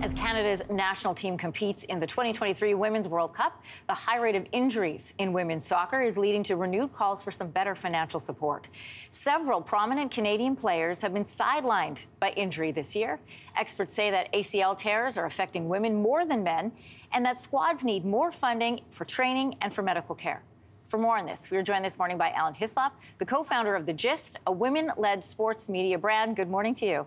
As Canada's national team competes in the 2023 Women's World Cup, the high rate of injuries in women's soccer is leading to renewed calls for some better financial support. Several prominent Canadian players have been sidelined by injury this year. Experts say that ACL tears are affecting women more than men and that squads need more funding for training and for medical care. For more on this, we are joined this morning by Ellen Hyslop, the co founder of The Gist, a women led sports media brand. Good morning to you.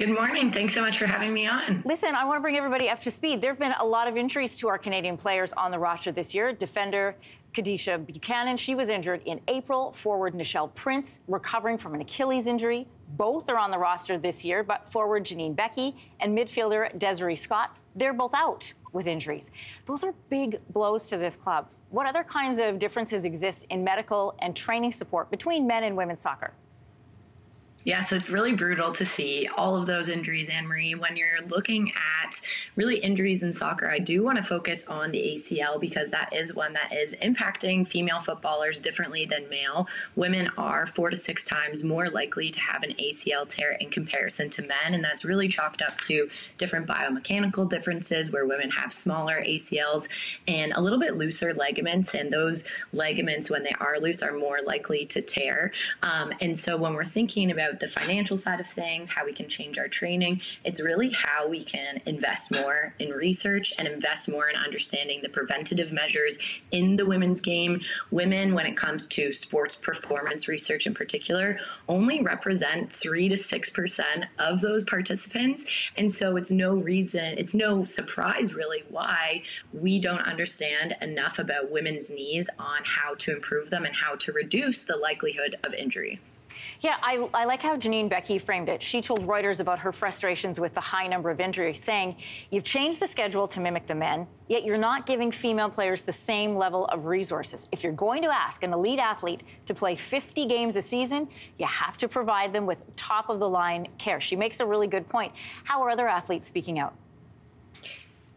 Good morning. Thanks so much for having me on. Listen, I want to bring everybody up to speed. There have been a lot of injuries to our Canadian players on the roster this year. Defender Kadeisha Buchanan, she was injured in April. Forward Nichelle Prince, recovering from an Achilles injury. Both are on the roster this year, but forward Janine Beckie and midfielder Desiree Scott, they're both out with injuries. Those are big blows to this club. What other kinds of differences exist in medical and training support between men and women's soccer? Yeah, so it's really brutal to see all of those injuries, Anne Marie. When you're looking at really injuries in soccer, I do want to focus on the ACL because that is one that is impacting female footballers differently than male. Women are four to six times more likely to have an ACL tear in comparison to men, and that's really chalked up to different biomechanical differences where women have smaller ACLs and a little bit looser ligaments, and those ligaments, when they are loose, are more likely to tear. Um, and so when we're thinking about the financial side of things, how we can change our training. It's really how we can invest more in research and invest more in understanding the preventative measures in the women's game. Women, when it comes to sports performance research in particular, only represent 3 to 6% of those participants. And so it's no reason, it's no surprise really why we don't understand enough about women's knees on how to improve them and how to reduce the likelihood of injury. Yeah, I, I, like how Janine Beckie framed it. She told Reuters about her frustrations with the high number of injuries, saying, You've changed the schedule to mimic the men, yet you're not giving female players the same level of resources. If you're going to ask an elite athlete to play 50 games a season, you have to provide them with top of the line care. She makes a really good point. How are other athletes speaking out?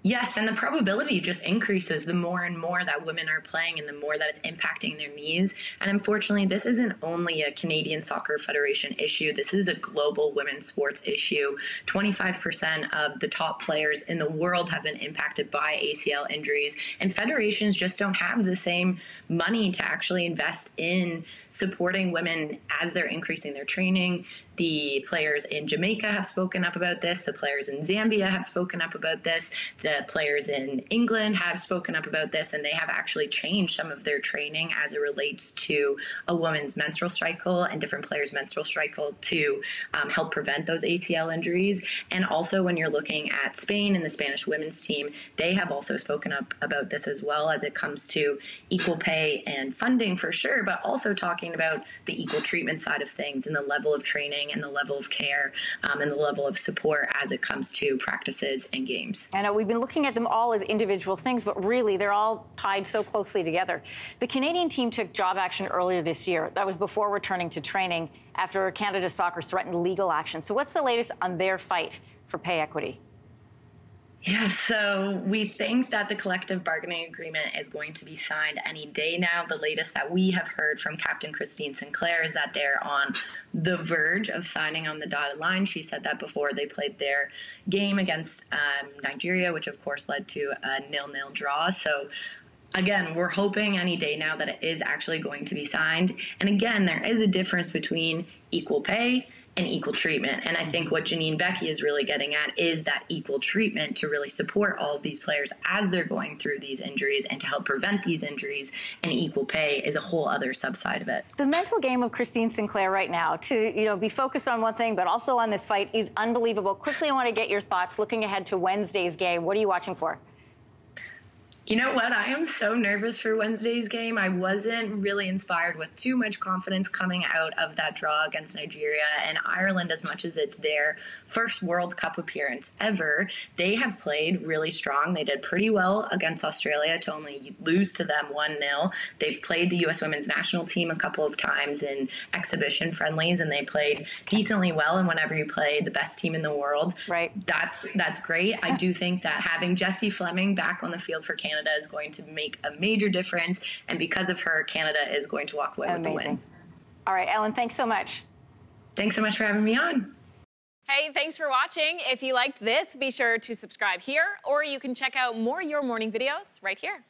Yes, and the probability just increases the more and more that women are playing and the more that it's impacting their knees. And unfortunately, this isn't only a Canadian Soccer Federation issue, this is a global women's sports issue. 25% of the top players in the world have been impacted by ACL injuries, and federations just don't have the same money to actually invest in supporting women as they're increasing their training. The players in Jamaica have spoken up about this, the players in Zambia have spoken up about this. The players in England have spoken up about this, and they have actually changed some of their training as it relates to a woman's menstrual cycle and different players' menstrual cycle to um, help prevent those ACL injuries. And also, when you're looking at Spain and the Spanish women's team, they have also spoken up about this as well as it comes to equal pay and funding for sure, but also talking about the equal treatment side of things and the level of training and the level of care um, and the level of support as it comes to practices and games. Know we've been looking at them all as individual things, but really they're all tied so closely together. The Canadian team took job action earlier this year. That was before returning to training after Canada Soccer threatened legal action. So, what's the latest on their fight for pay equity? Yeah, so we think that the collective bargaining agreement is going to be signed any day now. The latest that we have heard from Captain Christine Sinclair is that they're on the verge of signing on the dotted line. She said that before they played their game against um, Nigeria, which of course led to a nil nil draw. So again, we're hoping any day now that it is actually going to be signed. And again, there is a difference between equal pay and equal treatment. And I think mm-hmm. what Janine Beckie is really getting at is that equal treatment to really support all of these players as they're going through these injuries and to help prevent these injuries. And equal pay is a whole other subside of it. The mental game of Christine Sinclair right now to you know be focused on one thing but also on this fight is unbelievable. Quickly, I want to get your thoughts looking ahead to Wednesday's game. What are you watching for? You know what? I am so nervous for Wednesday's game. I wasn't really inspired with too much confidence coming out of that draw against Nigeria and Ireland, as much as it's their first World Cup appearance ever. They have played really strong. They did pretty well against Australia to only lose to them 1 0. They've played the U.S. women's national team a couple of times in exhibition friendlies, and they played decently well. And whenever you play the best team in the world, right. that's, that's great. I do think that having Jessie Fleming back on the field for Canada Canada is going to make a major difference. And because of her, Canada is going to walk away Amazing. with the win. All right, Ellen, thanks so much. Thanks so much for having me on. Hey, thanks for watching. If you liked this, be sure to subscribe here, or you can check out more Your Morning videos right here.